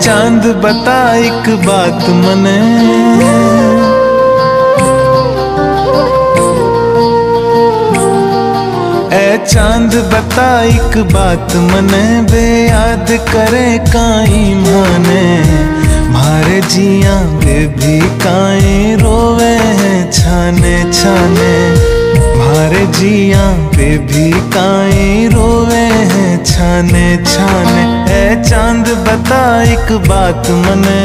चाँद बता एक बात मने। चाँद बता एक बात, मने बे याद करे काई माने। मारे जिया बे भी काई रोवे हैं छाने छाने। मारे जिया बे भी काई रोवे हैं छाने छाने। ए चाँद बता एक बात, मने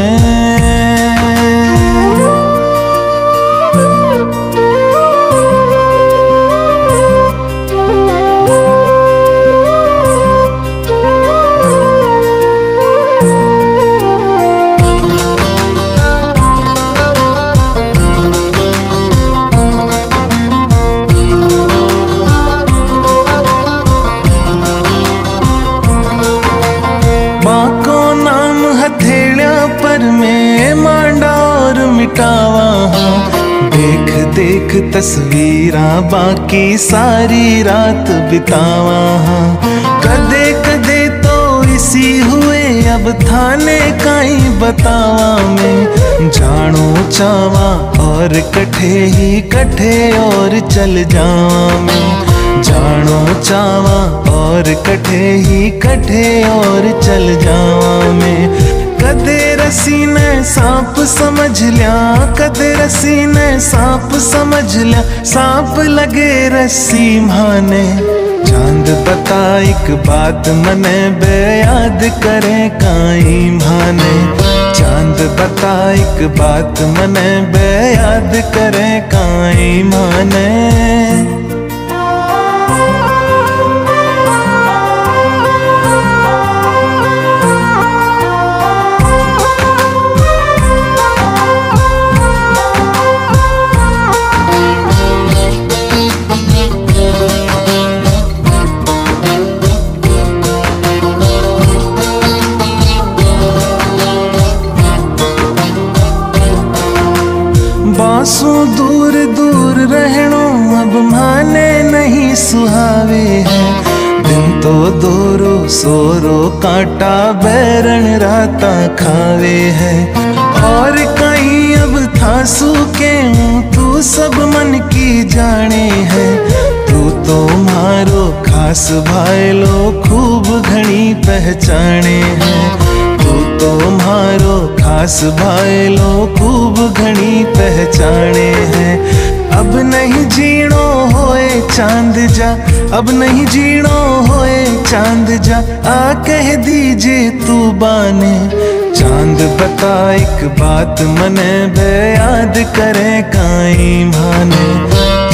देख तस्वीर बाकी सारी रात बितावा। कदे कदे तो इसी हुए, अब थाने काई बतावा मैं। जानो चावा और कठे ही कठे और चल जावा मैं। जानो चावा और कठे ही कठे और चल जावा मैं। सांप समझ लिया कद रसी ने सांप समझ लिया, सांप लगे रस्सी माने चाँद बता एक बात मने बे याद करे काई माने चाँद बता एक बात मने बे याद करे काई माने बासों दूर दूर रहनो अब माने नहीं सुहावे है। दिन तो दोरो सोरो काटा बैरन राता खावे है। और कहीं अब था सूखे तू सब मन की जाने है। तू तो मारो खास भाईलो खूब घनी पहचाने है। तू तो मारो खास भाईलो खूब घनी पहचाने हैं। अब नहीं जीणो होए चाँद जा, अब नहीं जीणो होए चाँद जा। आ कह दीजे तू बाने, चाँद बता एक बात मने बे याद करे काई माने।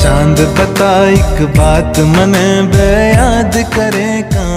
चाँद बता एक बात मने बे याद करे काई